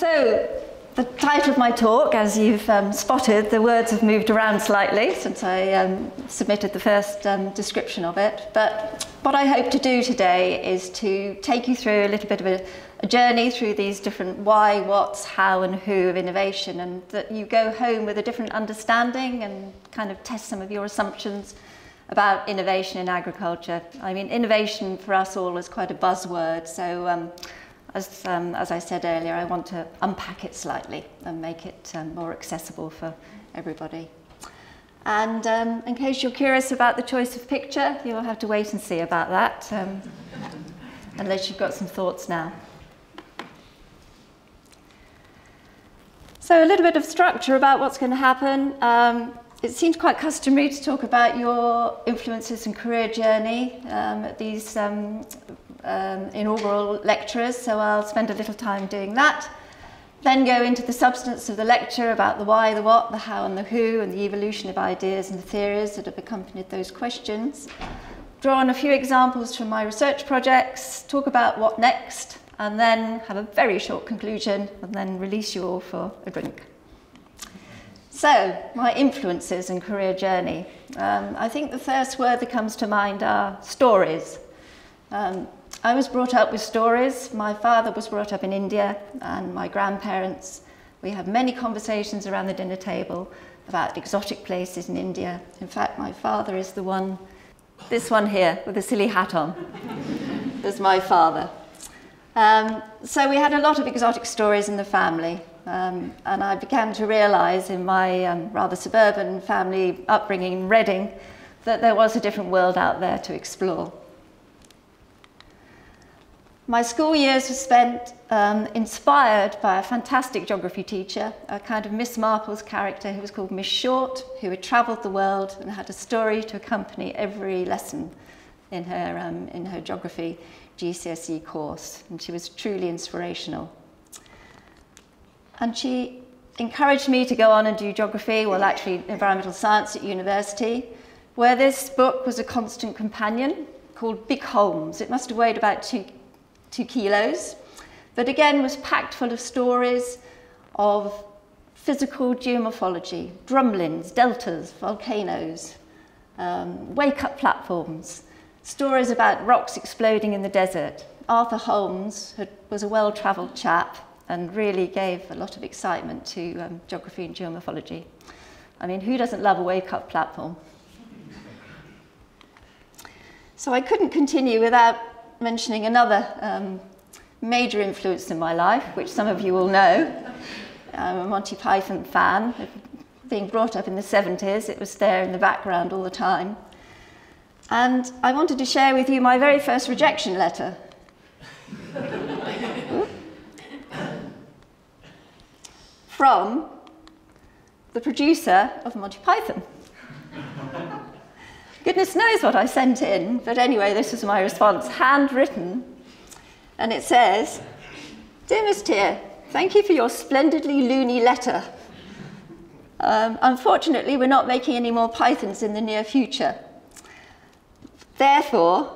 So, the title of my talk, as you've um, spotted, the words have moved around slightly since I um, submitted the first um, description of it. But what I hope to do today is to take you through a little bit of a, a journey through these different why, what's, how, and who of innovation, and that you go home with a different understanding and kind of test some of your assumptions about innovation in agriculture. I mean, innovation for us all is quite a buzzword, so um, as, um, as I said earlier, I want to unpack it slightly and make it um, more accessible for everybody. And um, in case you're curious about the choice of picture, you'll have to wait and see about that, um, unless you've got some thoughts now. So a little bit of structure about what's going to happen. Um, it seems quite customary to talk about your influences and career journey um, at these um, inaugural lecturers, so I'll spend a little time doing that. Then go into the substance of the lecture about the why, the what, the how, and the who, and the evolution of ideas and the theories that have accompanied those questions. Draw on a few examples from my research projects, talk about what next, and then have a very short conclusion, and then release you all for a drink. So, my influences and career journey. Um, I think the first word that comes to mind are stories. Um, I was brought up with stories. My father was brought up in India, and my grandparents. We had many conversations around the dinner table about exotic places in India. In fact, my father is the one, this one here, with the silly hat on, is my father. Um, so we had a lot of exotic stories in the family. Um, and I began to realize in my um, rather suburban family upbringing in Reading that there was a different world out there to explore. My school years were spent um, inspired by a fantastic geography teacher, a kind of Miss Marple's character who was called Miss Short, who had travelled the world and had a story to accompany every lesson in her, um, in her geography GCSE course. And she was truly inspirational. And she encouraged me to go on and do geography, well, actually, environmental science at university, where this book was a constant companion called Big Holmes. It must have weighed about two two kilos, but again was packed full of stories of physical geomorphology, drumlins, deltas, volcanoes, um, wave-cut platforms, stories about rocks exploding in the desert. Arthur Holmes had, was a well-travelled chap and really gave a lot of excitement to um, geography and geomorphology. I mean, who doesn't love a wave-cut platform? So I couldn't continue without mentioning another um, major influence in my life, which some of you will know. I'm a Monty Python fan. Being brought up in the 70s, it was there in the background all the time. And I wanted to share with you my very first rejection letter. From the producer of Monty Python. Goodness knows what I sent in, but anyway, this was my response, handwritten. And it says, Dear Miss Tier, thank you for your splendidly loony letter. Um, unfortunately, we're not making any more pythons in the near future. Therefore,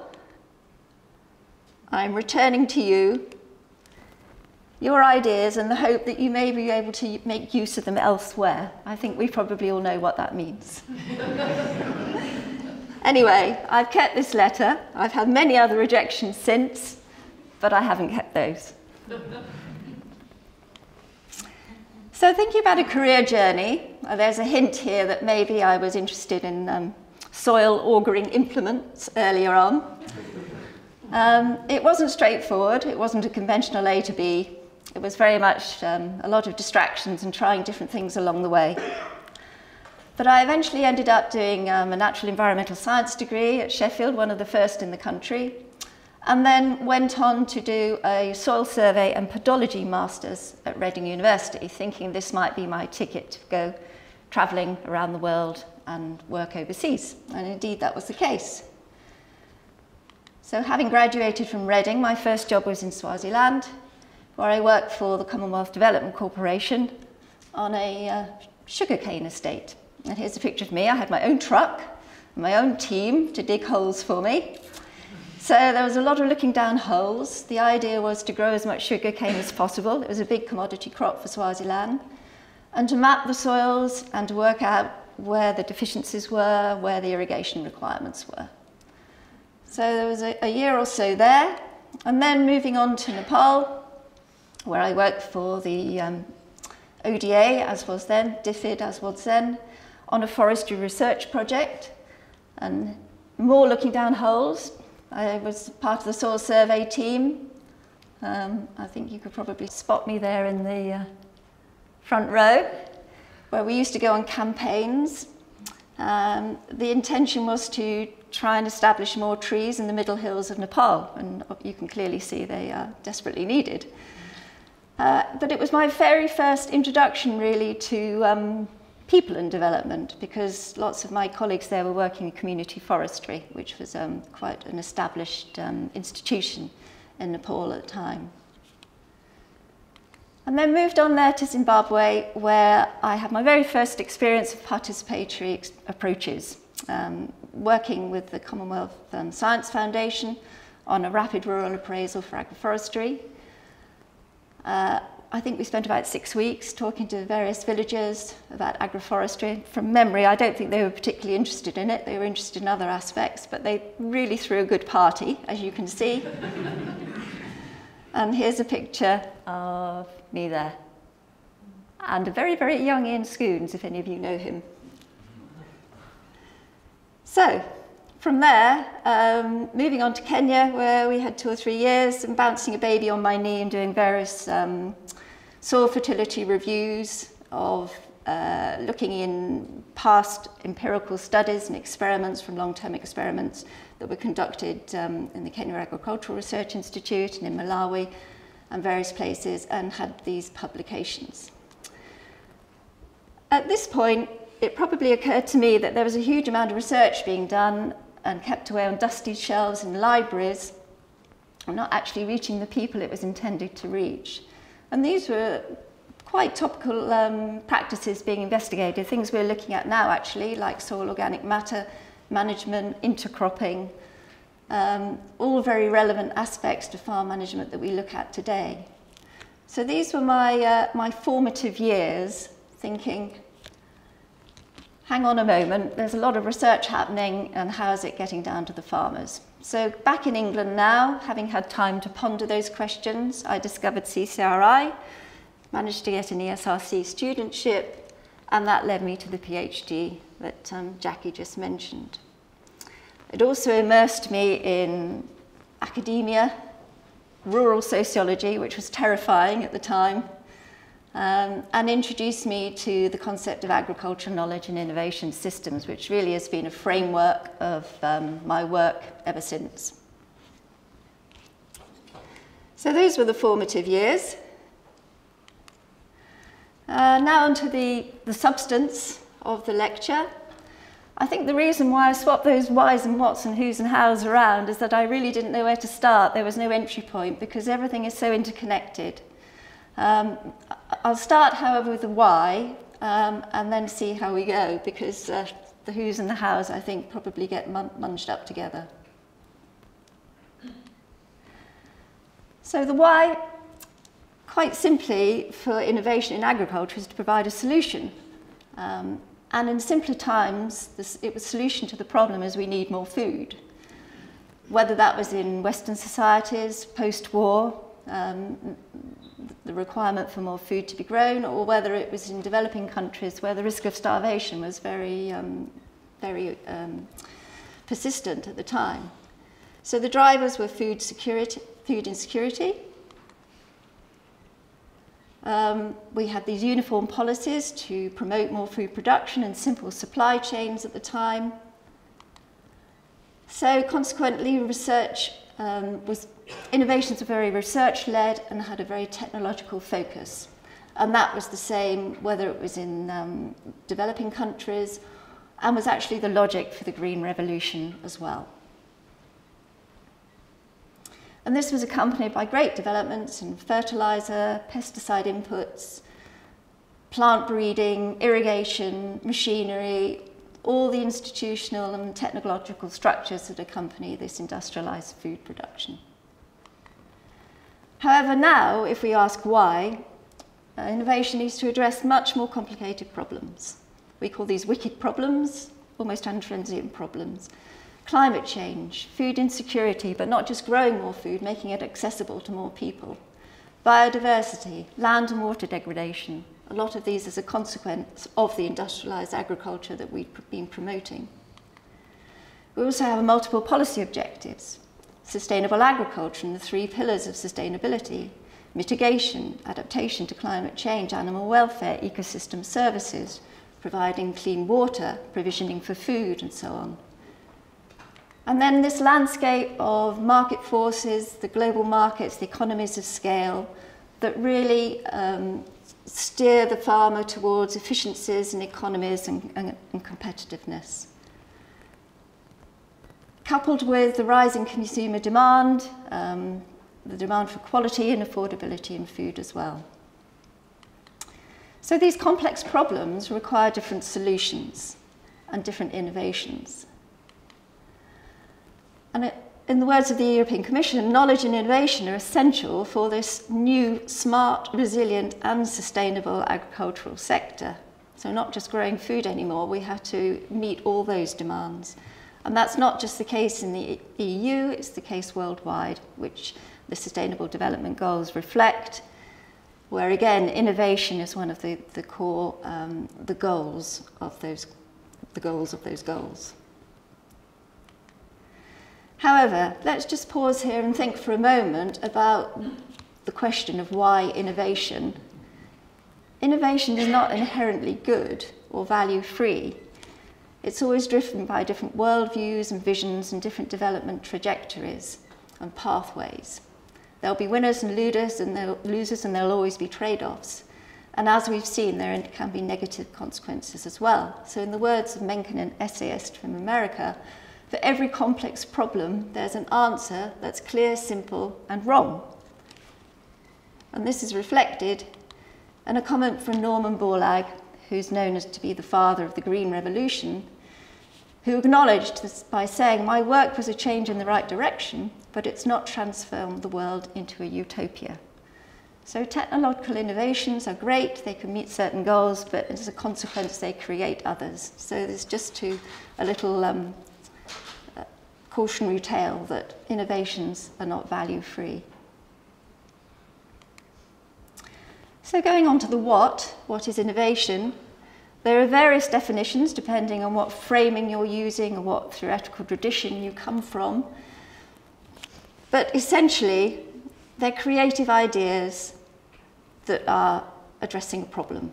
I'm returning to you your ideas and the hope that you may be able to make use of them elsewhere. I think we probably all know what that means. Anyway, I've kept this letter. I've had many other rejections since, but I haven't kept those. so, thinking about a career journey, uh, there's a hint here that maybe I was interested in um, soil augering implements earlier on. Um, it wasn't straightforward, it wasn't a conventional A to B. It was very much um, a lot of distractions and trying different things along the way. But I eventually ended up doing um, a natural environmental science degree at Sheffield, one of the first in the country, and then went on to do a soil survey and pedology masters at Reading University, thinking this might be my ticket to go travelling around the world and work overseas. And indeed, that was the case. So having graduated from Reading, my first job was in Swaziland, where I worked for the Commonwealth Development Corporation on a uh, sugarcane estate. And here's a picture of me. I had my own truck, my own team to dig holes for me. So there was a lot of looking down holes. The idea was to grow as much sugar cane as possible. It was a big commodity crop for Swaziland. And to map the soils and to work out where the deficiencies were, where the irrigation requirements were. So there was a, a year or so there. And then moving on to Nepal, where I worked for the um, ODA, as was then, DFID, as was then, on a forestry research project. And more looking down holes, I was part of the soil survey team. Um, I think you could probably spot me there in the uh, front row, where we used to go on campaigns. Um, the intention was to try and establish more trees in the middle hills of Nepal, and you can clearly see they are desperately needed. Uh, but it was my very first introduction really to um, people and development because lots of my colleagues there were working in community forestry, which was um, quite an established um, institution in Nepal at the time. And then moved on there to Zimbabwe, where I had my very first experience of participatory approaches, um, working with the Commonwealth um, Science Foundation on a rapid rural appraisal for agroforestry. Uh, I think we spent about six weeks talking to various villagers about agroforestry. From memory, I don't think they were particularly interested in it. They were interested in other aspects, but they really threw a good party, as you can see. and here's a picture of me there. And a very, very young Ian Scoones, if any of you know him. So, from there, um, moving on to Kenya, where we had two or three years, and bouncing a baby on my knee and doing various um, soil fertility reviews of uh, looking in past empirical studies and experiments from long-term experiments that were conducted um, in the Kenya Agricultural Research Institute and in Malawi and various places and had these publications. At this point, it probably occurred to me that there was a huge amount of research being done and kept away on dusty shelves in libraries not actually reaching the people it was intended to reach. And these were quite topical um, practices being investigated, things we're looking at now actually, like soil organic matter management, intercropping, um, all very relevant aspects to farm management that we look at today. So these were my, uh, my formative years, thinking, hang on a moment, there's a lot of research happening and how is it getting down to the farmers? So back in England now, having had time to ponder those questions, I discovered CCRI, managed to get an ESRC studentship, and that led me to the PhD that um, Jackie just mentioned. It also immersed me in academia, rural sociology, which was terrifying at the time, um, and introduced me to the concept of agricultural knowledge and innovation systems, which really has been a framework of um, my work ever since. So those were the formative years. Uh, now onto the, the substance of the lecture. I think the reason why I swapped those whys and whats and whos and hows around is that I really didn't know where to start. There was no entry point because everything is so interconnected. Um, I'll start, however, with the why um, and then see how we go because uh, the who's and the hows, I think, probably get mun munged up together. So the why, quite simply, for innovation in agriculture is to provide a solution. Um, and in simpler times, this, it was solution to the problem is we need more food. Whether that was in Western societies, post-war, um, the requirement for more food to be grown, or whether it was in developing countries where the risk of starvation was very, um, very um, persistent at the time. So the drivers were food security, food insecurity. Um, we had these uniform policies to promote more food production and simple supply chains at the time. So consequently, research um, was innovations were very research-led and had a very technological focus. And that was the same whether it was in um, developing countries and was actually the logic for the Green Revolution as well. And this was accompanied by great developments in fertilizer, pesticide inputs, plant breeding, irrigation, machinery, all the institutional and technological structures that accompany this industrialized food production. However, now, if we ask why, uh, innovation needs to address much more complicated problems. We call these wicked problems, almost untransient problems. Climate change, food insecurity, but not just growing more food, making it accessible to more people. Biodiversity, land and water degradation. A lot of these as a consequence of the industrialised agriculture that we've been promoting. We also have multiple policy objectives. Sustainable agriculture and the three pillars of sustainability, mitigation, adaptation to climate change, animal welfare, ecosystem services, providing clean water, provisioning for food, and so on. And then this landscape of market forces, the global markets, the economies of scale, that really um, steer the farmer towards efficiencies and economies and, and, and competitiveness. Coupled with the rising consumer demand, um, the demand for quality and affordability in food as well. So these complex problems require different solutions and different innovations. And it, in the words of the European Commission, knowledge and innovation are essential for this new, smart, resilient and sustainable agricultural sector. So not just growing food anymore, we have to meet all those demands. And that's not just the case in the EU, it's the case worldwide, which the Sustainable Development Goals reflect, where again, innovation is one of the, the core, um, the goals of those, the goals of those goals. However, let's just pause here and think for a moment about the question of why innovation. Innovation is not inherently good or value free. It's always driven by different worldviews and visions and different development trajectories and pathways. There'll be winners and losers and there'll, losers and there'll always be trade-offs. And as we've seen, there can be negative consequences as well. So in the words of Mencken, an essayist from America, for every complex problem, there's an answer that's clear, simple, and wrong. And this is reflected in a comment from Norman Borlaug, who's known as to be the father of the Green Revolution, who acknowledged this by saying, My work was a change in the right direction, but it's not transformed the world into a utopia. So technological innovations are great, they can meet certain goals, but as a consequence, they create others. So there's just to a little um, cautionary tale that innovations are not value free. So going on to the what, what is innovation? There are various definitions depending on what framing you're using or what theoretical tradition you come from. But essentially, they're creative ideas that are addressing a problem.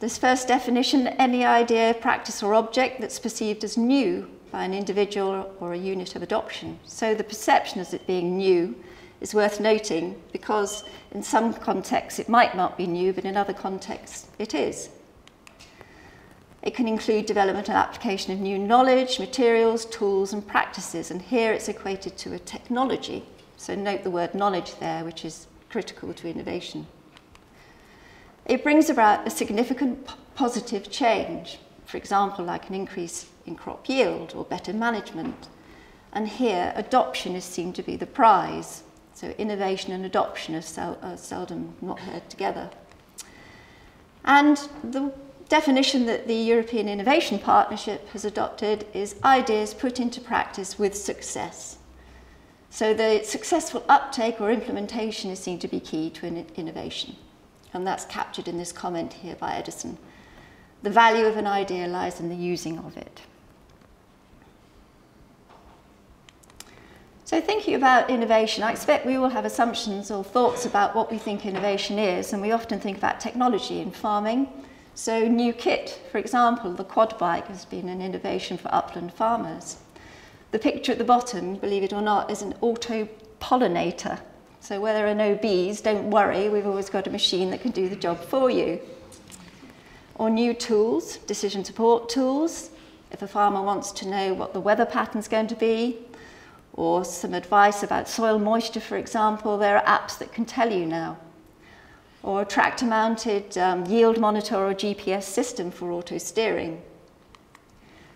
This first definition, any idea, practice or object that's perceived as new by an individual or a unit of adoption. So the perception as it being new is worth noting because in some contexts it might not be new, but in other contexts it is. It can include development and application of new knowledge, materials, tools and practices, and here it's equated to a technology. So note the word knowledge there, which is critical to innovation. It brings about a significant positive change, for example, like an increase in crop yield or better management. And here, adoption is seen to be the prize. So innovation and adoption are, sel are seldom not heard together. And the definition that the European Innovation Partnership has adopted is ideas put into practice with success. So the successful uptake or implementation is seen to be key to in innovation. And that's captured in this comment here by Edison. The value of an idea lies in the using of it. So thinking about innovation, I expect we all have assumptions or thoughts about what we think innovation is, and we often think about technology in farming. So new kit, for example, the quad bike has been an innovation for upland farmers. The picture at the bottom, believe it or not, is an auto-pollinator. So where there are no bees, don't worry, we've always got a machine that can do the job for you. Or new tools, decision support tools. If a farmer wants to know what the weather pattern's going to be, or some advice about soil moisture, for example, there are apps that can tell you now. Or a tractor-mounted um, yield monitor or GPS system for auto steering.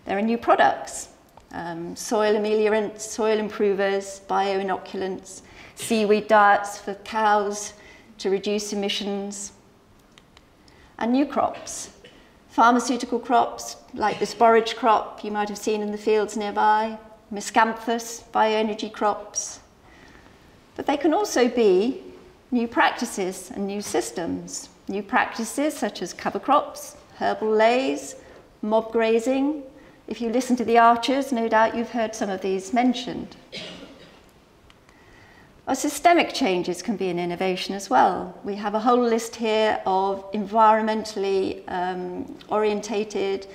There are new products, um, soil ameliorants, soil improvers, bioinoculants, seaweed diets for cows to reduce emissions, and new crops. Pharmaceutical crops, like this borage crop you might have seen in the fields nearby, miscanthus, bioenergy crops. But they can also be new practices and new systems. New practices such as cover crops, herbal leys, mob grazing. If you listen to the archers, no doubt you've heard some of these mentioned. Our systemic changes can be an innovation as well. We have a whole list here of environmentally um, orientated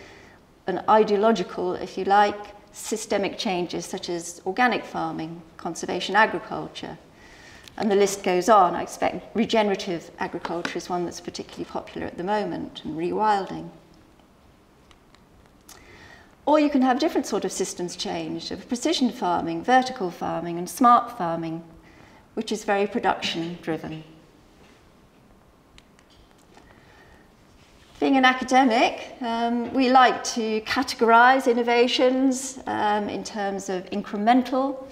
and ideological, if you like, systemic changes such as organic farming, conservation agriculture, and the list goes on. I expect regenerative agriculture is one that's particularly popular at the moment, and rewilding. Or you can have different sort of systems change of precision farming, vertical farming, and smart farming, which is very production driven. Being an academic, um, we like to categorize innovations um, in terms of incremental.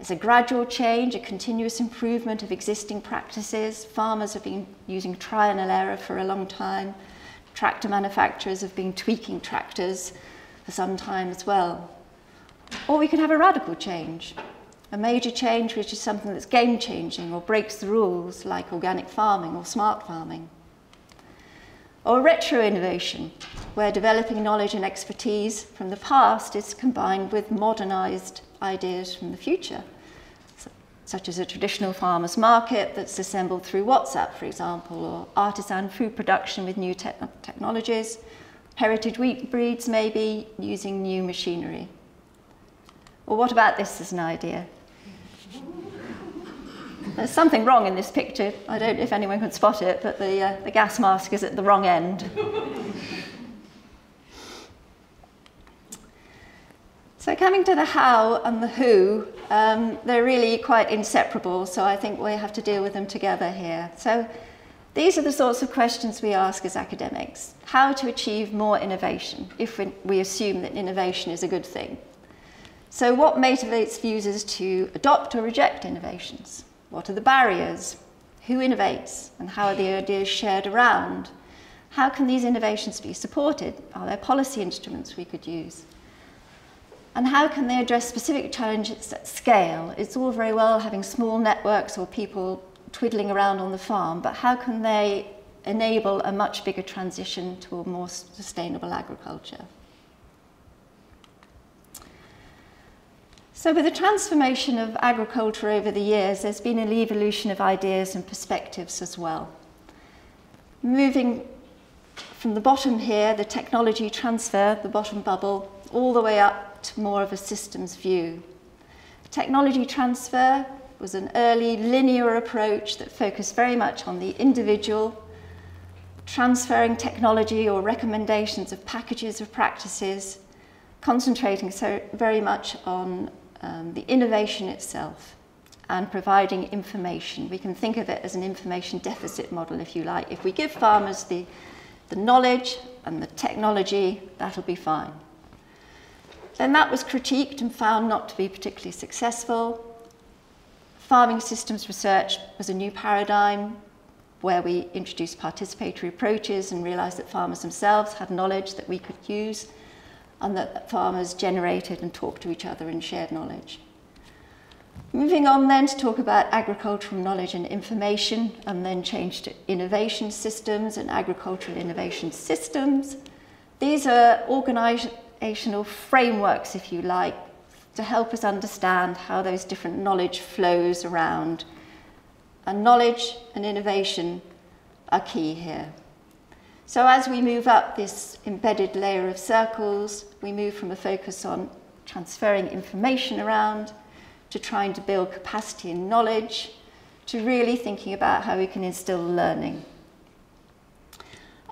It's a gradual change, a continuous improvement of existing practices. Farmers have been using trial and error for a long time. Tractor manufacturers have been tweaking tractors for some time as well. Or we could have a radical change, a major change which is something that's game changing or breaks the rules like organic farming or smart farming. Or retro innovation, where developing knowledge and expertise from the past is combined with modernized ideas from the future, such as a traditional farmer's market that's assembled through WhatsApp, for example, or artisan food production with new te technologies, heritage wheat breeds maybe using new machinery. Or what about this as an idea? There's something wrong in this picture. I don't know if anyone can spot it, but the, uh, the gas mask is at the wrong end. so coming to the how and the who, um, they're really quite inseparable, so I think we have to deal with them together here. So these are the sorts of questions we ask as academics. How to achieve more innovation, if we assume that innovation is a good thing. So what motivates users to adopt or reject innovations? What are the barriers? Who innovates? And how are the ideas shared around? How can these innovations be supported? Are there policy instruments we could use? And how can they address specific challenges at scale? It's all very well having small networks or people twiddling around on the farm, but how can they enable a much bigger transition to a more sustainable agriculture? So with the transformation of agriculture over the years, there's been an evolution of ideas and perspectives as well. Moving from the bottom here, the technology transfer, the bottom bubble, all the way up to more of a systems view. Technology transfer was an early linear approach that focused very much on the individual, transferring technology or recommendations of packages of practices, concentrating so very much on um, the innovation itself and providing information. We can think of it as an information deficit model, if you like. If we give farmers the, the knowledge and the technology, that'll be fine. Then that was critiqued and found not to be particularly successful. Farming systems research was a new paradigm where we introduced participatory approaches and realized that farmers themselves had knowledge that we could use and that farmers generated and talked to each other and shared knowledge. Moving on then to talk about agricultural knowledge and information and then change to innovation systems and agricultural innovation systems. These are organizational frameworks, if you like, to help us understand how those different knowledge flows around. And knowledge and innovation are key here. So as we move up this embedded layer of circles, we move from a focus on transferring information around to trying to build capacity and knowledge to really thinking about how we can instill learning.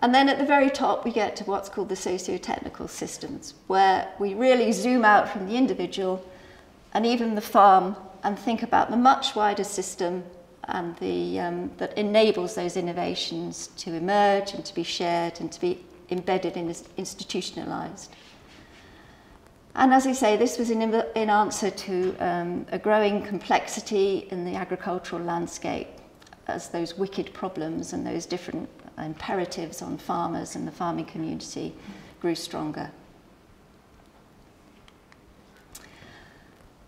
And then at the very top, we get to what's called the socio-technical systems, where we really zoom out from the individual and even the farm and think about the much wider system and the, um, that enables those innovations to emerge and to be shared and to be embedded and institutionalized. And as I say, this was in, in answer to um, a growing complexity in the agricultural landscape as those wicked problems and those different imperatives on farmers and the farming community grew stronger.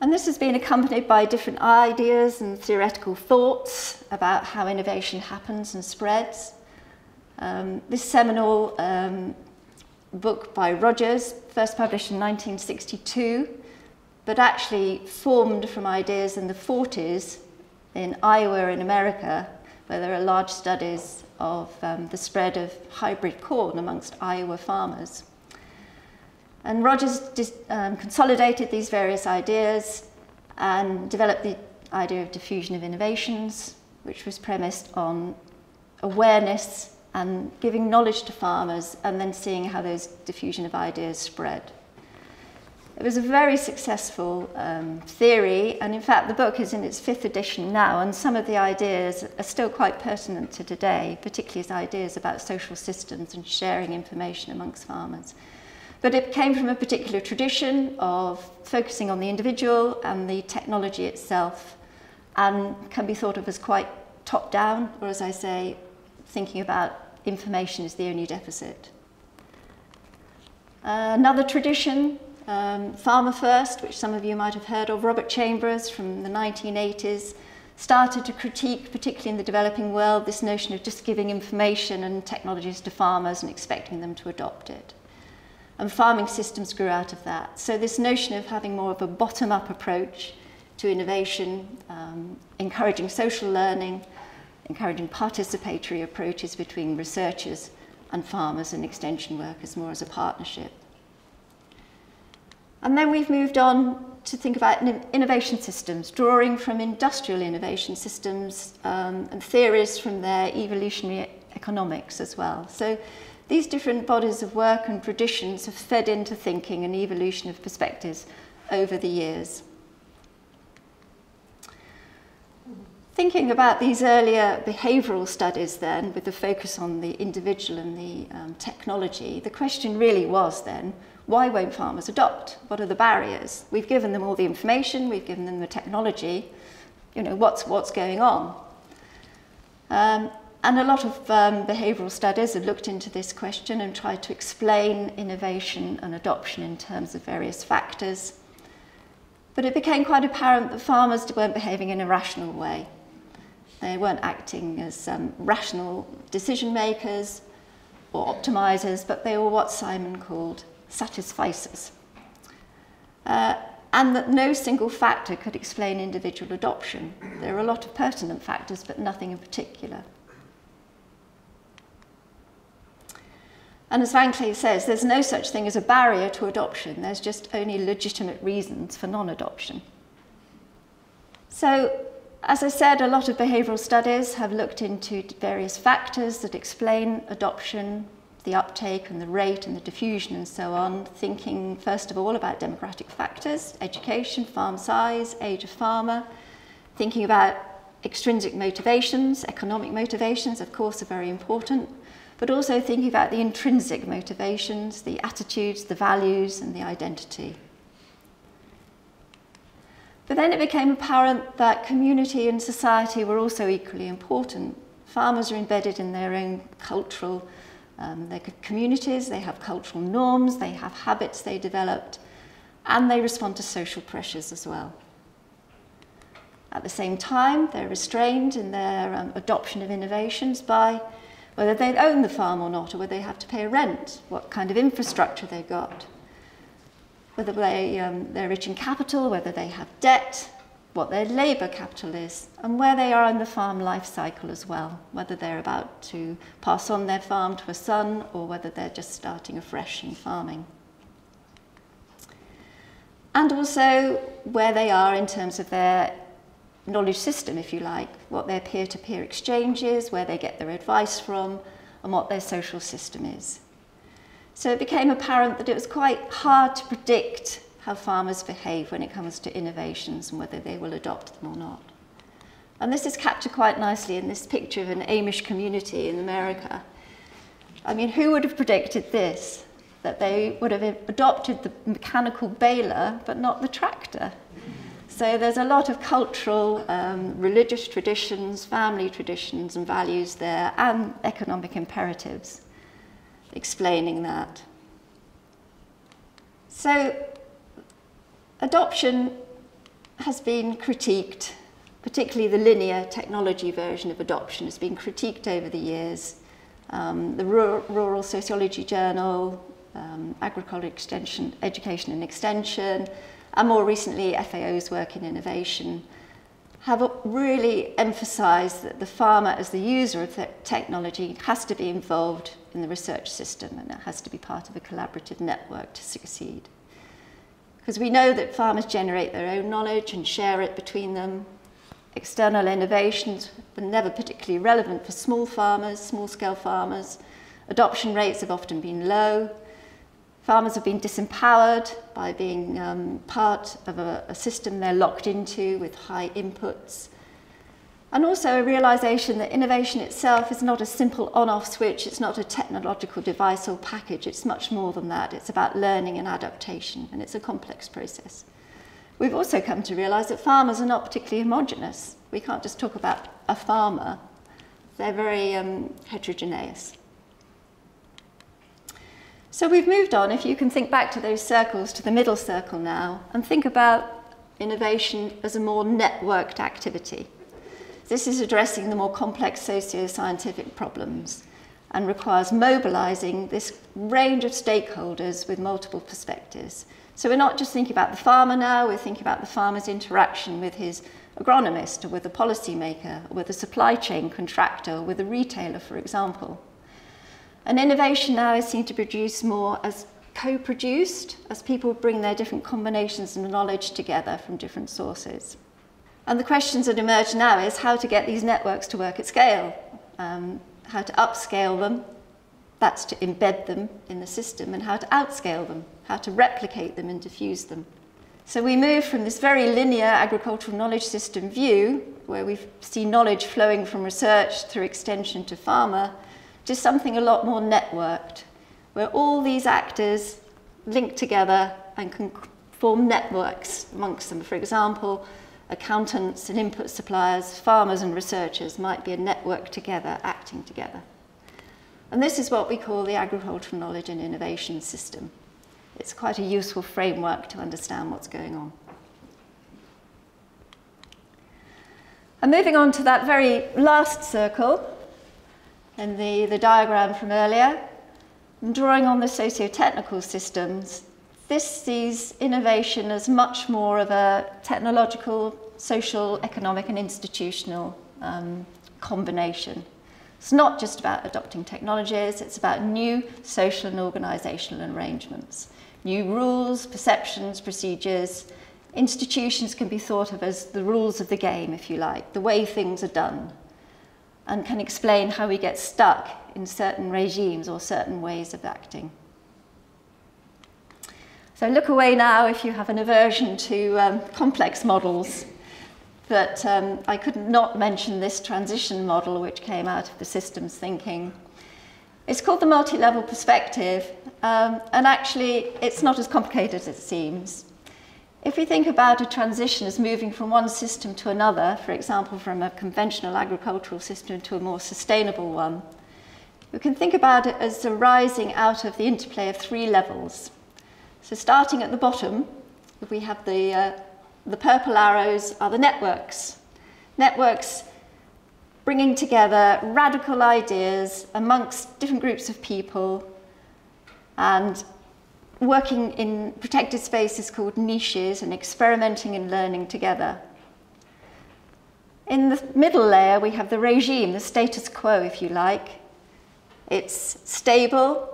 And this has been accompanied by different ideas and theoretical thoughts about how innovation happens and spreads. Um, this seminal um, book by Rogers, first published in 1962, but actually formed from ideas in the 40s in Iowa in America, where there are large studies of um, the spread of hybrid corn amongst Iowa farmers. And Rogers um, consolidated these various ideas and developed the idea of diffusion of innovations, which was premised on awareness and giving knowledge to farmers and then seeing how those diffusion of ideas spread. It was a very successful um, theory, and in fact, the book is in its fifth edition now, and some of the ideas are still quite pertinent to today, particularly as ideas about social systems and sharing information amongst farmers. But it came from a particular tradition of focusing on the individual and the technology itself, and can be thought of as quite top down, or as I say, thinking about information is the only deficit. Uh, another tradition, um, Farmer First, which some of you might have heard of, Robert Chambers from the 1980s, started to critique, particularly in the developing world, this notion of just giving information and technologies to farmers and expecting them to adopt it. And farming systems grew out of that. So this notion of having more of a bottom-up approach to innovation, um, encouraging social learning, encouraging participatory approaches between researchers and farmers and extension workers more as a partnership. And then we've moved on to think about innovation systems, drawing from industrial innovation systems um, and theories from their evolutionary economics as well. So these different bodies of work and traditions have fed into thinking and evolution of perspectives over the years. Thinking about these earlier behavioural studies then, with the focus on the individual and the um, technology, the question really was then, why won't farmers adopt? What are the barriers? We've given them all the information, we've given them the technology, you know, what's, what's going on? Um, and a lot of um, behavioural studies have looked into this question and tried to explain innovation and adoption in terms of various factors. But it became quite apparent that farmers weren't behaving in a rational way. They weren't acting as um, rational decision makers or optimizers, but they were what Simon called satisficers. Uh, and that no single factor could explain individual adoption. There are a lot of pertinent factors, but nothing in particular. And as Vanclay says, there's no such thing as a barrier to adoption. There's just only legitimate reasons for non-adoption. So as I said, a lot of behavioural studies have looked into various factors that explain adoption, the uptake and the rate and the diffusion and so on, thinking first of all about demographic factors, education, farm size, age of farmer, thinking about extrinsic motivations, economic motivations of course are very important, but also thinking about the intrinsic motivations, the attitudes, the values and the identity. But then it became apparent that community and society were also equally important. Farmers are embedded in their own cultural um, their communities, they have cultural norms, they have habits they developed, and they respond to social pressures as well. At the same time, they're restrained in their um, adoption of innovations by whether they own the farm or not, or whether they have to pay rent, what kind of infrastructure they've got whether they, um, they're rich in capital, whether they have debt, what their labour capital is, and where they are in the farm life cycle as well, whether they're about to pass on their farm to a son or whether they're just starting afresh in farming. And also where they are in terms of their knowledge system, if you like, what their peer-to-peer -peer exchange is, where they get their advice from, and what their social system is. So it became apparent that it was quite hard to predict how farmers behave when it comes to innovations and whether they will adopt them or not. And this is captured quite nicely in this picture of an Amish community in America. I mean, who would have predicted this? that they would have adopted the mechanical baler but not the tractor. So there's a lot of cultural, um, religious traditions, family traditions and values there, and economic imperatives explaining that. So adoption has been critiqued, particularly the linear technology version of adoption has been critiqued over the years. Um, the Rural, Rural Sociology Journal, um, Agriculture Extension, Education and Extension, and more recently FAO's work in innovation, have really emphasised that the farmer as the user of the technology has to be involved in the research system and it has to be part of a collaborative network to succeed. Because we know that farmers generate their own knowledge and share it between them. External innovations were never particularly relevant for small farmers, small-scale farmers. Adoption rates have often been low, Farmers have been disempowered by being um, part of a, a system they're locked into with high inputs. And also a realization that innovation itself is not a simple on-off switch, it's not a technological device or package, it's much more than that. It's about learning and adaptation, and it's a complex process. We've also come to realize that farmers are not particularly homogenous. We can't just talk about a farmer. They're very um, heterogeneous. So we've moved on, if you can think back to those circles, to the middle circle now, and think about innovation as a more networked activity. This is addressing the more complex socio-scientific problems and requires mobilizing this range of stakeholders with multiple perspectives. So we're not just thinking about the farmer now, we're thinking about the farmer's interaction with his agronomist or with a policymaker or with a supply chain contractor or with a retailer, for example. And innovation now is seen to produce more as co-produced, as people bring their different combinations of knowledge together from different sources. And the questions that emerge now is how to get these networks to work at scale, um, how to upscale them, that's to embed them in the system, and how to outscale them, how to replicate them and diffuse them. So we move from this very linear agricultural knowledge system view, where we see knowledge flowing from research through extension to farmer, to something a lot more networked, where all these actors link together and can form networks amongst them. For example, accountants and input suppliers, farmers and researchers might be a network together, acting together. And this is what we call the agricultural knowledge and innovation system. It's quite a useful framework to understand what's going on. And moving on to that very last circle, in the, the diagram from earlier, and drawing on the socio-technical systems, this sees innovation as much more of a technological, social, economic and institutional um, combination. It's not just about adopting technologies, it's about new social and organisational arrangements. New rules, perceptions, procedures. Institutions can be thought of as the rules of the game, if you like, the way things are done and can explain how we get stuck in certain regimes or certain ways of acting. So look away now if you have an aversion to um, complex models. But um, I could not mention this transition model which came out of the systems thinking. It's called the multi-level perspective, um, and actually it's not as complicated as it seems. If we think about a transition as moving from one system to another, for example, from a conventional agricultural system to a more sustainable one, we can think about it as arising out of the interplay of three levels. So starting at the bottom, we have the, uh, the purple arrows are the networks. Networks bringing together radical ideas amongst different groups of people and working in protected spaces called niches and experimenting and learning together. In the middle layer, we have the regime, the status quo, if you like. It's stable,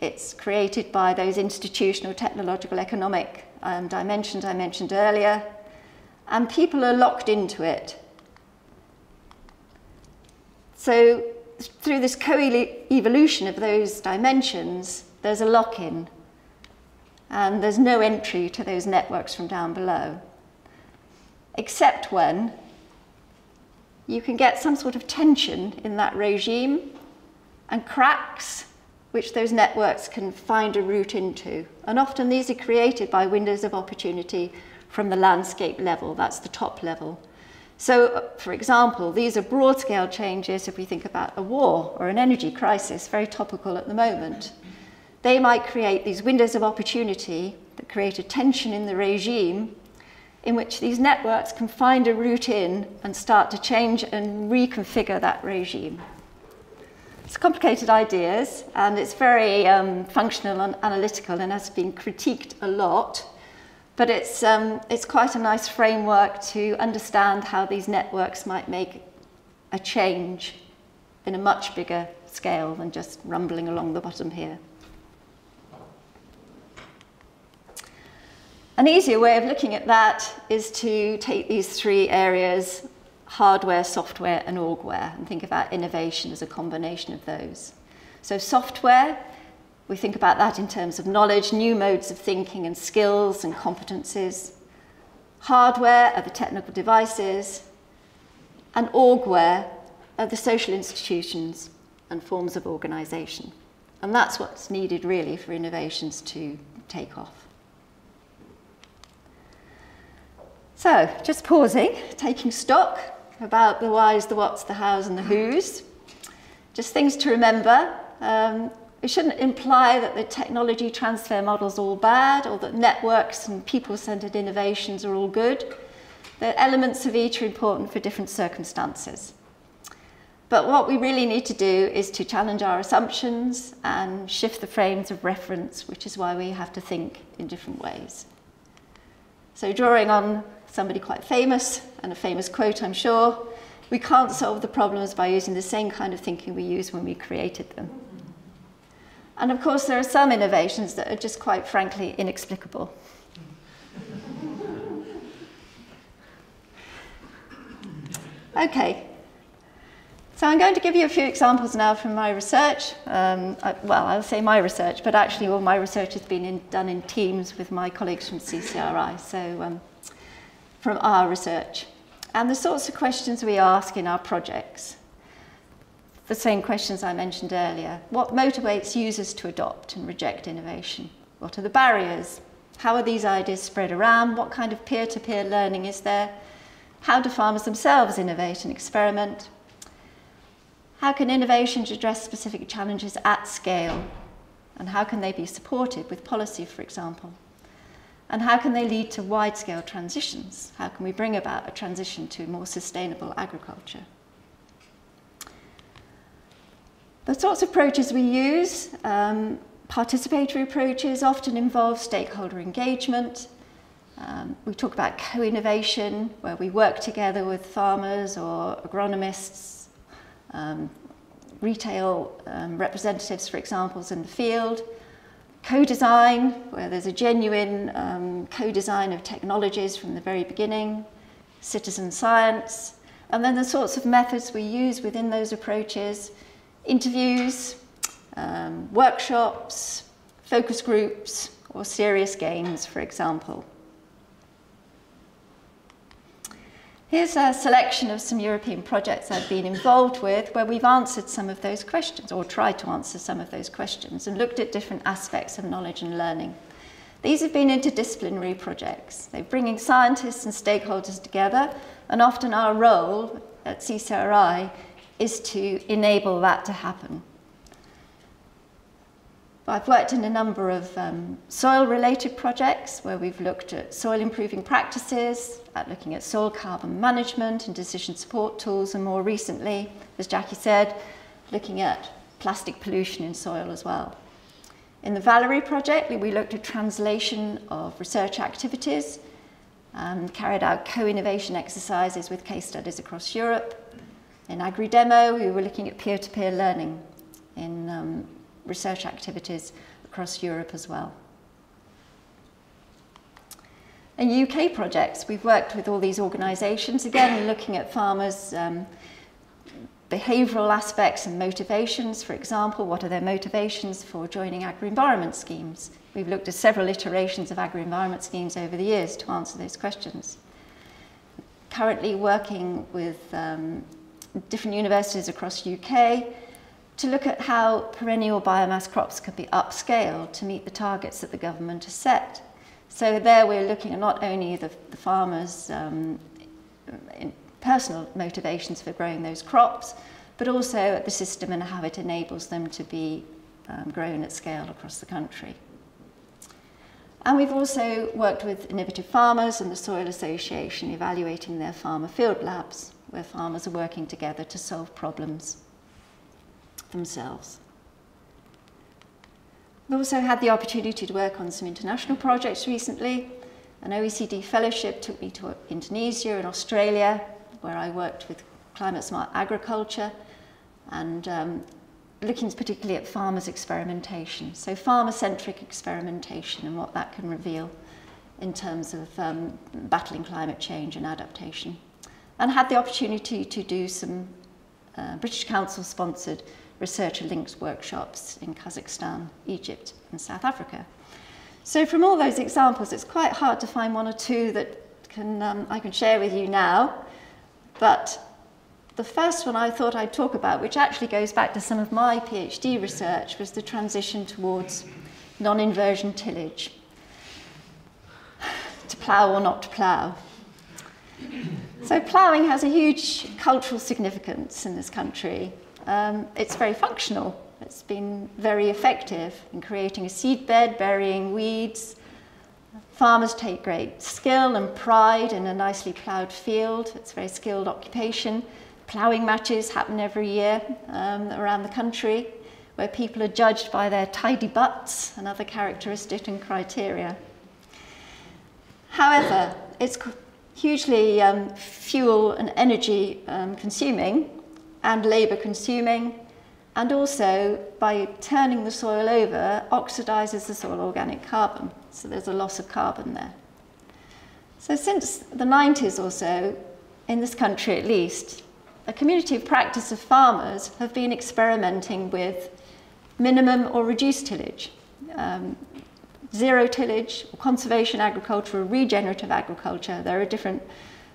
it's created by those institutional, technological, economic um, dimensions I mentioned earlier, and people are locked into it. So through this co-evolution of those dimensions, there's a lock-in and there's no entry to those networks from down below, except when you can get some sort of tension in that regime and cracks which those networks can find a route into. And often these are created by windows of opportunity from the landscape level, that's the top level. So, for example, these are broad scale changes if we think about a war or an energy crisis, very topical at the moment. They might create these windows of opportunity that create a tension in the regime in which these networks can find a route in and start to change and reconfigure that regime. It's complicated ideas and it's very um, functional and analytical and has been critiqued a lot. But it's, um, it's quite a nice framework to understand how these networks might make a change in a much bigger scale than just rumbling along the bottom here. An easier way of looking at that is to take these three areas hardware, software, and orgware, and think about innovation as a combination of those. So, software, we think about that in terms of knowledge, new modes of thinking, and skills and competencies. Hardware are the technical devices, and orgware are the social institutions and forms of organisation. And that's what's needed really for innovations to take off. So, just pausing, taking stock, about the whys, the whats, the hows, and the whos. Just things to remember. Um, it shouldn't imply that the technology transfer model is all bad or that networks and people-centered innovations are all good. The elements of each are important for different circumstances. But what we really need to do is to challenge our assumptions and shift the frames of reference, which is why we have to think in different ways. So drawing on somebody quite famous, and a famous quote, I'm sure. We can't solve the problems by using the same kind of thinking we used when we created them. And of course, there are some innovations that are just quite frankly inexplicable. Okay, so I'm going to give you a few examples now from my research. Um, I, well, I'll say my research, but actually all my research has been in, done in teams with my colleagues from CCRI. So um, from our research and the sorts of questions we ask in our projects. The same questions I mentioned earlier. What motivates users to adopt and reject innovation? What are the barriers? How are these ideas spread around? What kind of peer-to-peer -peer learning is there? How do farmers themselves innovate and experiment? How can innovations address specific challenges at scale? And how can they be supported with policy, for example? And how can they lead to wide-scale transitions? How can we bring about a transition to more sustainable agriculture? The sorts of approaches we use, um, participatory approaches often involve stakeholder engagement. Um, we talk about co-innovation, where we work together with farmers or agronomists, um, retail um, representatives, for example, in the field co-design, where there's a genuine um, co-design of technologies from the very beginning, citizen science, and then the sorts of methods we use within those approaches, interviews, um, workshops, focus groups, or serious games, for example. Here's a selection of some European projects I've been involved with where we've answered some of those questions or tried to answer some of those questions and looked at different aspects of knowledge and learning. These have been interdisciplinary projects. They're bringing scientists and stakeholders together and often our role at CCRI is to enable that to happen. I've worked in a number of um, soil-related projects where we've looked at soil improving practices, at looking at soil carbon management and decision support tools, and more recently, as Jackie said, looking at plastic pollution in soil as well. In the Valerie project, we looked at translation of research activities and carried out co-innovation exercises with case studies across Europe. In AgriDemo, we were looking at peer-to-peer -peer learning in um, research activities across Europe as well. In UK projects, we've worked with all these organisations, again looking at farmers' um, behavioural aspects and motivations. For example, what are their motivations for joining agri-environment schemes? We've looked at several iterations of agri-environment schemes over the years to answer those questions. Currently working with um, different universities across UK to look at how perennial biomass crops could be upscaled to meet the targets that the government has set. So there we're looking at not only the, the farmers' um, personal motivations for growing those crops, but also at the system and how it enables them to be um, grown at scale across the country. And we've also worked with innovative farmers and the Soil Association evaluating their farmer field labs, where farmers are working together to solve problems themselves. We've also had the opportunity to work on some international projects recently. An OECD fellowship took me to Indonesia and Australia, where I worked with climate smart agriculture and um, looking particularly at farmers' experimentation. So farmer-centric experimentation and what that can reveal in terms of um, battling climate change and adaptation. And had the opportunity to do some uh, British Council-sponsored researcher links workshops in Kazakhstan, Egypt and South Africa. So from all those examples, it's quite hard to find one or two that can, um, I can share with you now. But the first one I thought I'd talk about, which actually goes back to some of my PhD research, was the transition towards non-inversion tillage. to plough or not to plough. So ploughing has a huge cultural significance in this country um, it's very functional. It's been very effective in creating a seed bed, burying weeds. Farmers take great skill and pride in a nicely ploughed field. It's a very skilled occupation. Ploughing matches happen every year um, around the country where people are judged by their tidy butts and other characteristic and criteria. However, it's hugely um, fuel and energy um, consuming and labour consuming, and also by turning the soil over, oxidizes the soil organic carbon. So there's a loss of carbon there. So since the 90s or so, in this country at least, a community of practice of farmers have been experimenting with minimum or reduced tillage, um, zero tillage, conservation agriculture, or regenerative agriculture. There are different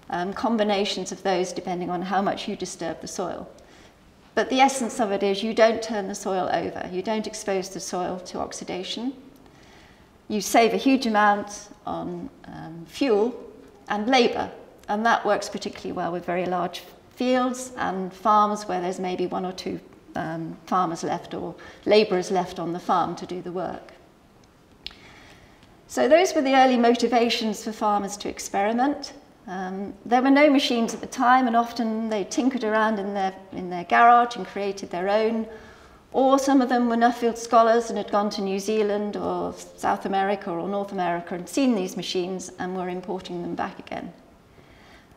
um, combinations of those depending on how much you disturb the soil. But the essence of it is you don't turn the soil over. You don't expose the soil to oxidation. You save a huge amount on um, fuel and labour, and that works particularly well with very large fields and farms where there's maybe one or two um, farmers left or labourers left on the farm to do the work. So those were the early motivations for farmers to experiment. Um, there were no machines at the time, and often they tinkered around in their, in their garage and created their own. Or some of them were Nuffield scholars and had gone to New Zealand or South America or North America and seen these machines and were importing them back again.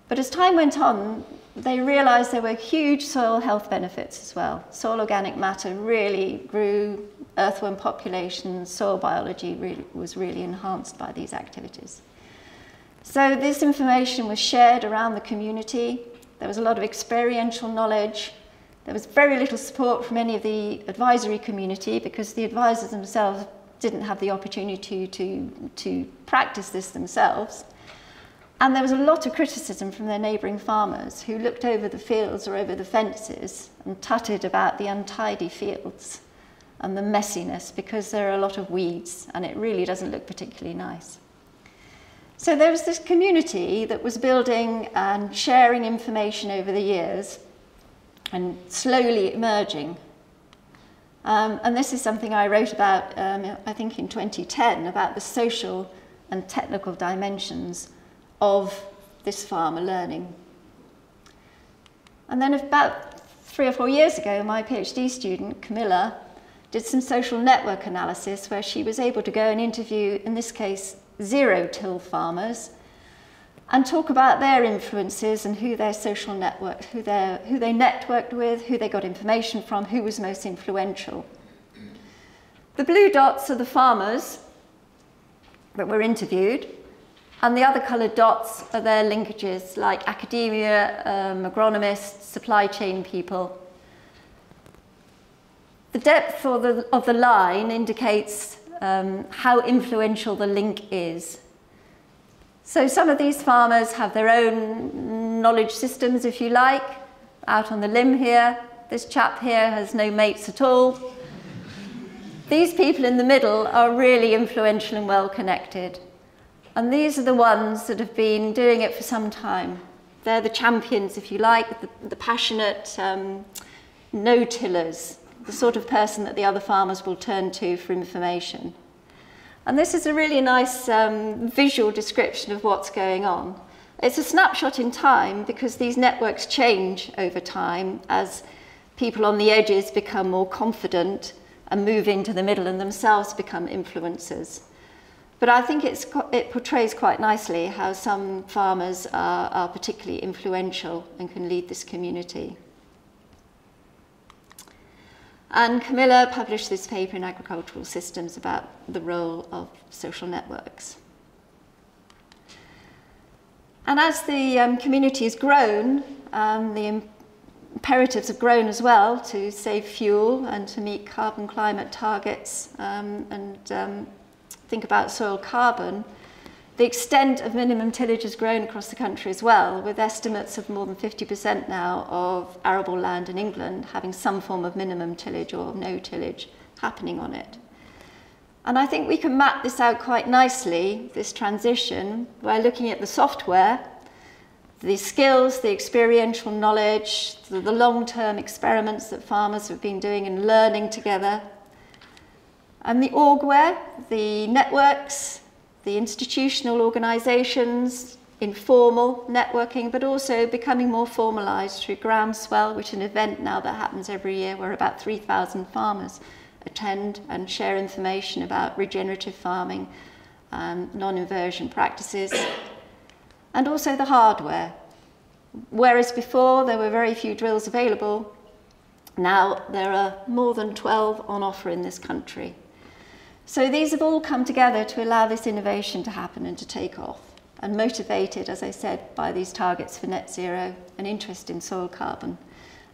But as time went on, they realized there were huge soil health benefits as well. Soil organic matter really grew, earthworm populations, soil biology really, was really enhanced by these activities. So this information was shared around the community. There was a lot of experiential knowledge. There was very little support from any of the advisory community because the advisors themselves didn't have the opportunity to, to practice this themselves. And there was a lot of criticism from their neighbouring farmers who looked over the fields or over the fences and tutted about the untidy fields and the messiness because there are a lot of weeds and it really doesn't look particularly nice. So there was this community that was building and sharing information over the years and slowly emerging. Um, and this is something I wrote about, um, I think in 2010, about the social and technical dimensions of this farmer learning. And then about three or four years ago, my PhD student, Camilla, did some social network analysis where she was able to go and interview, in this case, zero-till farmers and talk about their influences and who their social network, who, who they networked with, who they got information from, who was most influential. The blue dots are the farmers that were interviewed, and the other coloured dots are their linkages, like academia, um, agronomists, supply chain people. The depth of the, of the line indicates um, how influential the link is. So some of these farmers have their own knowledge systems, if you like, out on the limb here. This chap here has no mates at all. These people in the middle are really influential and well connected. And these are the ones that have been doing it for some time. They're the champions, if you like, the, the passionate um, no-tillers, the sort of person that the other farmers will turn to for information. And this is a really nice um, visual description of what's going on. It's a snapshot in time because these networks change over time as people on the edges become more confident and move into the middle and themselves become influencers. But I think it portrays quite nicely how some farmers are, are particularly influential and can lead this community. And Camilla published this paper in Agricultural Systems about the role of social networks. And as the um, community has grown, um, the imperatives have grown as well to save fuel and to meet carbon climate targets um, and um, think about soil carbon. The extent of minimum tillage has grown across the country as well, with estimates of more than 50% now of arable land in England having some form of minimum tillage or no tillage happening on it. And I think we can map this out quite nicely, this transition, by looking at the software, the skills, the experiential knowledge, the, the long-term experiments that farmers have been doing and learning together, and the orgware, the networks, the institutional organisations, informal networking, but also becoming more formalised through Groundswell, which is an event now that happens every year where about 3,000 farmers attend and share information about regenerative farming, um, non-inversion practices, and also the hardware. Whereas before there were very few drills available, now there are more than 12 on offer in this country. So these have all come together to allow this innovation to happen and to take off, and motivated, as I said, by these targets for net zero, an interest in soil carbon,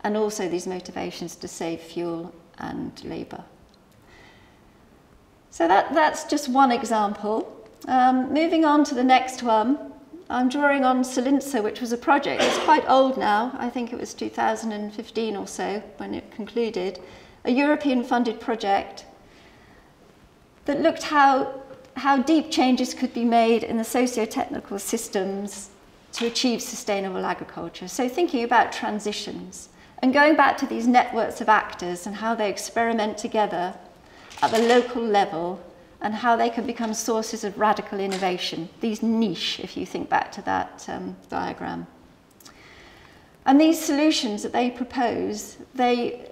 and also these motivations to save fuel and labour. So that, that's just one example. Um, moving on to the next one, I'm drawing on Solinsa, which was a project. It's quite old now. I think it was 2015 or so when it concluded. A European funded project that looked how, how deep changes could be made in the socio-technical systems to achieve sustainable agriculture. So thinking about transitions and going back to these networks of actors and how they experiment together at the local level and how they can become sources of radical innovation, these niche, if you think back to that um, diagram. And these solutions that they propose, they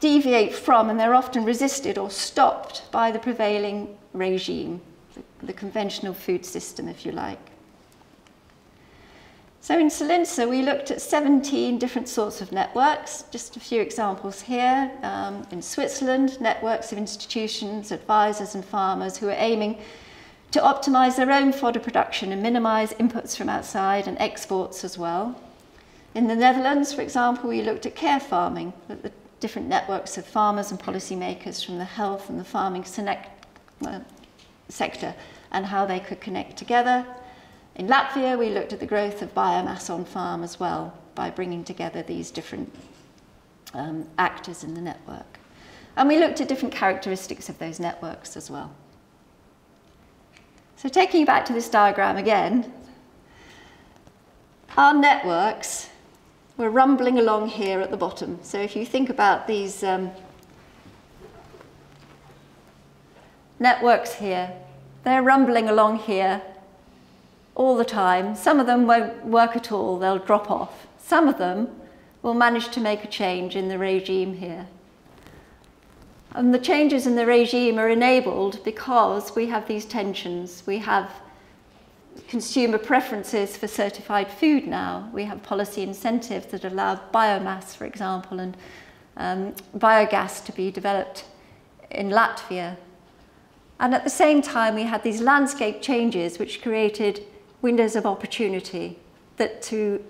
deviate from and they're often resisted or stopped by the prevailing regime, the, the conventional food system, if you like. So in Solinsa, we looked at 17 different sorts of networks, just a few examples here. Um, in Switzerland, networks of institutions, advisors and farmers who are aiming to optimize their own fodder production and minimize inputs from outside and exports as well. In the Netherlands, for example, we looked at care farming, the different networks of farmers and policymakers from the health and the farming uh, sector and how they could connect together. In Latvia, we looked at the growth of biomass on farm as well by bringing together these different um, actors in the network. And we looked at different characteristics of those networks as well. So taking you back to this diagram again, our networks were rumbling along here at the bottom. So if you think about these um, networks here, they're rumbling along here all the time. Some of them won't work at all, they'll drop off. Some of them will manage to make a change in the regime here. And the changes in the regime are enabled because we have these tensions. We have consumer preferences for certified food now. We have policy incentives that allow biomass, for example, and um, biogas to be developed in Latvia. And at the same time, we had these landscape changes which created windows of opportunity that to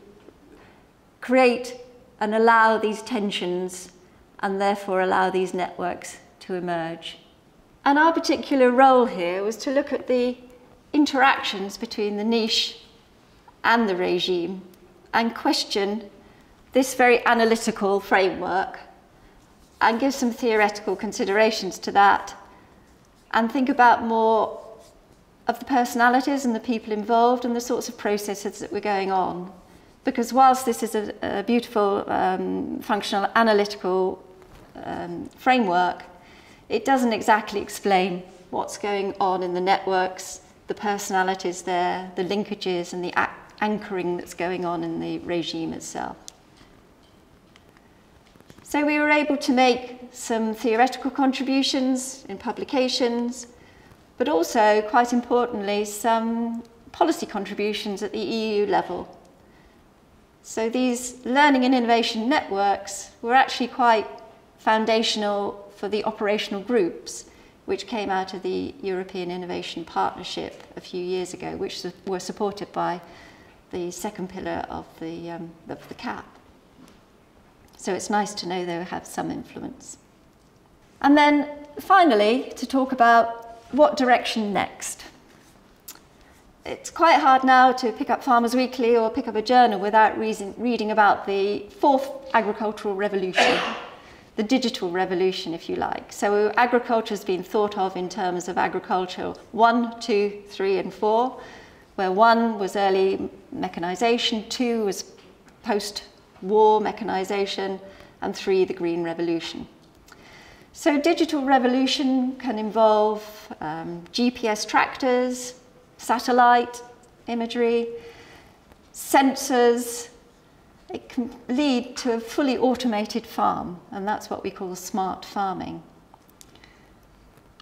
create and allow these tensions and therefore allow these networks to emerge. And our particular role here was to look at the interactions between the niche and the regime and question this very analytical framework and give some theoretical considerations to that and think about more of the personalities and the people involved and the sorts of processes that were going on. Because whilst this is a, a beautiful um, functional analytical um, framework, it doesn't exactly explain what's going on in the networks, the personalities there, the linkages and the anchoring that's going on in the regime itself. So we were able to make some theoretical contributions in publications, but also, quite importantly, some policy contributions at the EU level. So these learning and innovation networks were actually quite foundational for the operational groups which came out of the European Innovation Partnership a few years ago, which were supported by the second pillar of the, um, of the CAP. So it's nice to know they have some influence. And then finally, to talk about what direction next. It's quite hard now to pick up Farmers Weekly or pick up a journal without reading about the fourth agricultural revolution, the digital revolution, if you like. So agriculture has been thought of in terms of agriculture one, two, three, and four, where one was early mechanization, two was post war, mechanisation, and three, the Green Revolution. So digital revolution can involve um, GPS tractors, satellite imagery, sensors. It can lead to a fully automated farm, and that's what we call smart farming.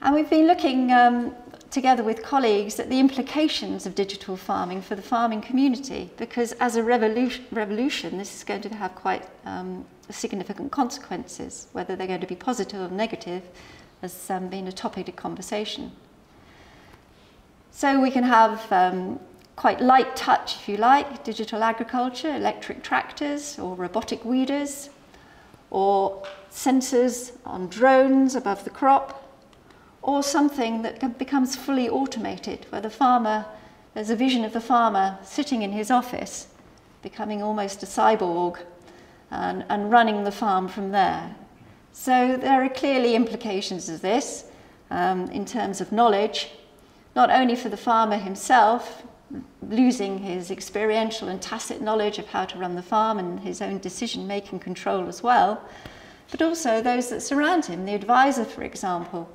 And we've been looking um, together with colleagues at the implications of digital farming for the farming community because as a revolution, revolution this is going to have quite um, significant consequences, whether they're going to be positive or negative has um, been a topic of conversation. So we can have um, quite light touch, if you like, digital agriculture, electric tractors or robotic weeders, or sensors on drones above the crop, or something that becomes fully automated, where the farmer, there's a vision of the farmer sitting in his office, becoming almost a cyborg and, and running the farm from there. So there are clearly implications of this um, in terms of knowledge, not only for the farmer himself, losing his experiential and tacit knowledge of how to run the farm and his own decision-making control as well, but also those that surround him, the advisor, for example,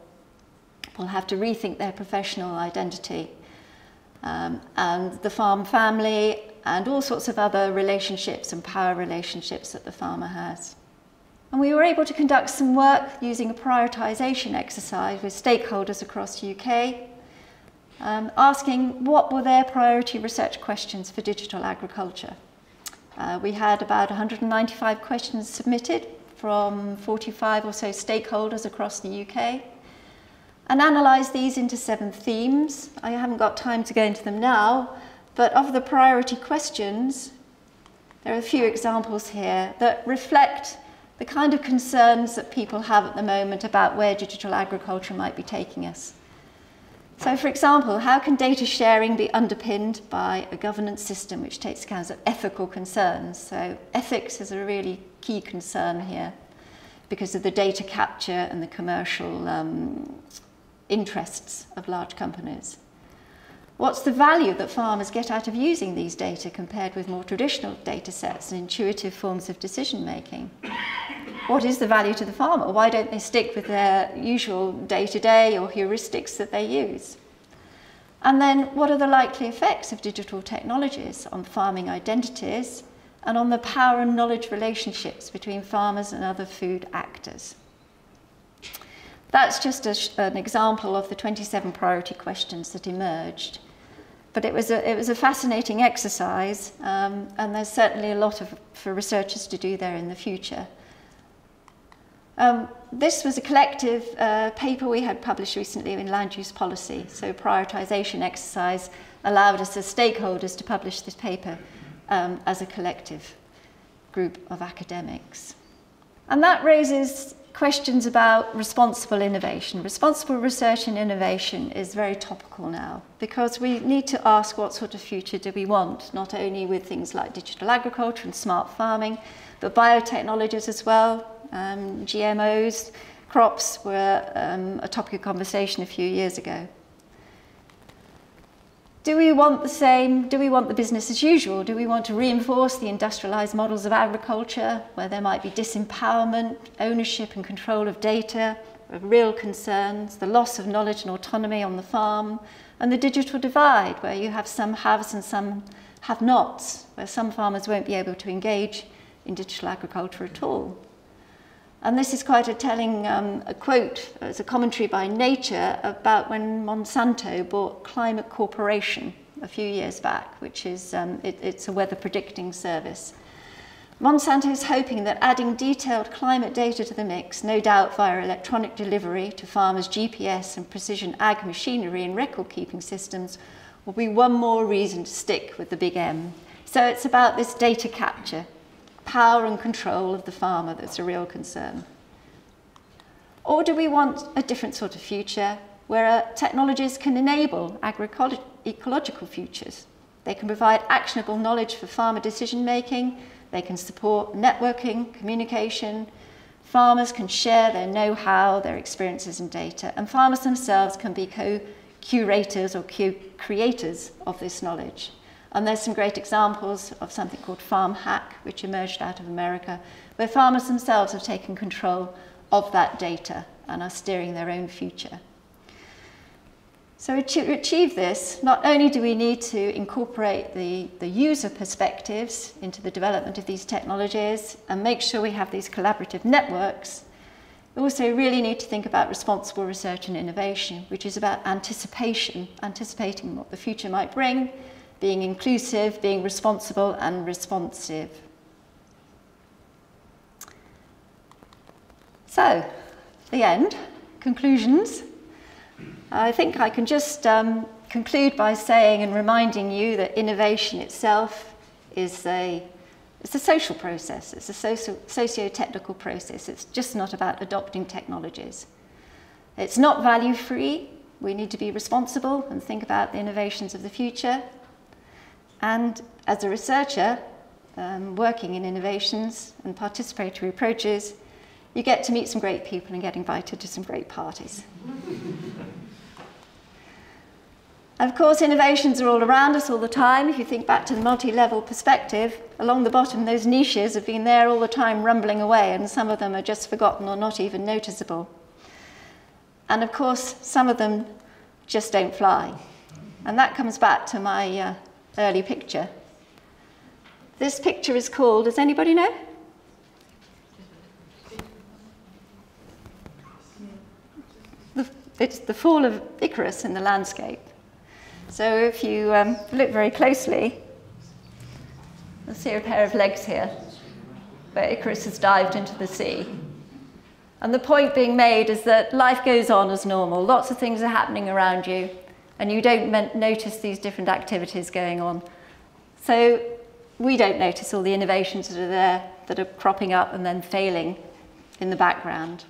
will have to rethink their professional identity. Um, and the farm family and all sorts of other relationships and power relationships that the farmer has. And we were able to conduct some work using a prioritisation exercise with stakeholders across the UK, um, asking what were their priority research questions for digital agriculture. Uh, we had about 195 questions submitted from 45 or so stakeholders across the UK and analysed these into seven themes. I haven't got time to go into them now, but of the priority questions, there are a few examples here that reflect the kind of concerns that people have at the moment about where digital agriculture might be taking us. So for example, how can data sharing be underpinned by a governance system which takes account of ethical concerns? So ethics is a really key concern here because of the data capture and the commercial um, interests of large companies. What's the value that farmers get out of using these data compared with more traditional data sets and intuitive forms of decision making? What is the value to the farmer? Why don't they stick with their usual day-to-day -day or heuristics that they use? And then what are the likely effects of digital technologies on farming identities and on the power and knowledge relationships between farmers and other food actors? That's just a, an example of the 27 priority questions that emerged. But it was a, it was a fascinating exercise, um, and there's certainly a lot of, for researchers to do there in the future. Um, this was a collective uh, paper we had published recently in Land Use Policy. So prioritization exercise allowed us as stakeholders to publish this paper um, as a collective group of academics. And that raises questions about responsible innovation. Responsible research and innovation is very topical now because we need to ask what sort of future do we want, not only with things like digital agriculture and smart farming, but biotechnologies as well, um, GMOs, crops were um, a topic of conversation a few years ago. Do we want the same, do we want the business as usual? Do we want to reinforce the industrialized models of agriculture where there might be disempowerment, ownership and control of data, of real concerns, the loss of knowledge and autonomy on the farm, and the digital divide where you have some haves and some have nots, where some farmers won't be able to engage in digital agriculture at all? And this is quite a telling um, a quote, it's a commentary by Nature about when Monsanto bought Climate Corporation a few years back, which is, um, it, it's a weather predicting service. Monsanto is hoping that adding detailed climate data to the mix, no doubt via electronic delivery to farmers' GPS and precision ag machinery and record keeping systems, will be one more reason to stick with the big M. So it's about this data capture, power and control of the farmer that's a real concern? Or do we want a different sort of future where uh, technologies can enable ecological futures? They can provide actionable knowledge for farmer decision making, they can support networking, communication, farmers can share their know-how, their experiences and data, and farmers themselves can be co-curators or co-creators of this knowledge. And there's some great examples of something called Farm Hack, which emerged out of America, where farmers themselves have taken control of that data and are steering their own future. So to achieve this, not only do we need to incorporate the, the user perspectives into the development of these technologies and make sure we have these collaborative networks, we also really need to think about responsible research and innovation, which is about anticipation, anticipating what the future might bring, being inclusive, being responsible and responsive. So, the end, conclusions. I think I can just um, conclude by saying and reminding you that innovation itself is a, it's a social process, it's a socio-technical process. It's just not about adopting technologies. It's not value-free. We need to be responsible and think about the innovations of the future. And as a researcher, um, working in innovations and participatory approaches, you get to meet some great people and get invited to some great parties. of course, innovations are all around us all the time. If you think back to the multi-level perspective, along the bottom, those niches have been there all the time rumbling away, and some of them are just forgotten or not even noticeable. And of course, some of them just don't fly. And that comes back to my uh, early picture. This picture is called, does anybody know? It's the fall of Icarus in the landscape. So if you um, look very closely, you'll see a pair of legs here, where Icarus has dived into the sea. And the point being made is that life goes on as normal. Lots of things are happening around you and you don't notice these different activities going on. So we don't notice all the innovations that are there that are cropping up and then failing in the background.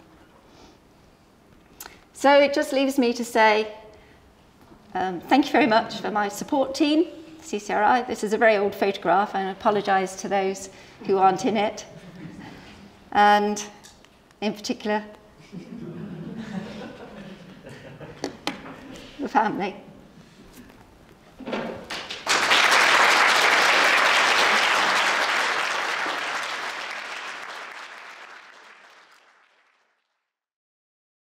So it just leaves me to say um, thank you very much for my support team, CCRI. This is a very old photograph and I apologise to those who aren't in it. And in particular, the family.